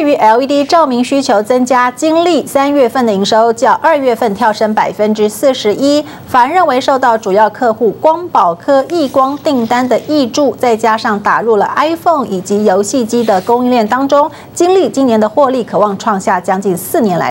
对于 led 照明需求增加金立三月份的营收较二月份跳升百分之四十一凡认为受到主要客户光宝科易光订单的益助再加上打入了 iphone 以及游戏机的供应链当中金立今年的获利渴望创下将近四年来